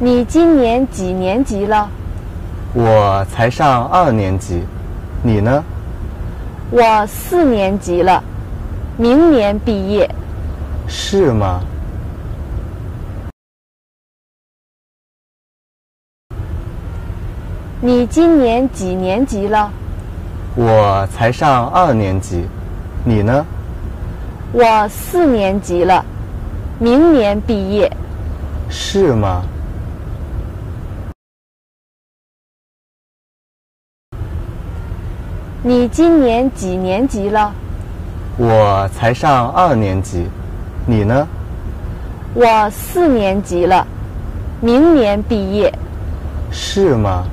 你今年几年级了？我才上二年级，你呢？我四年级了，明年毕业。是吗？你今年几年级了？我才上二年级，你呢？我四年级了，明年毕业。是吗？你今年几年级了？我才上二年级，你呢？我四年级了，明年毕业。是吗？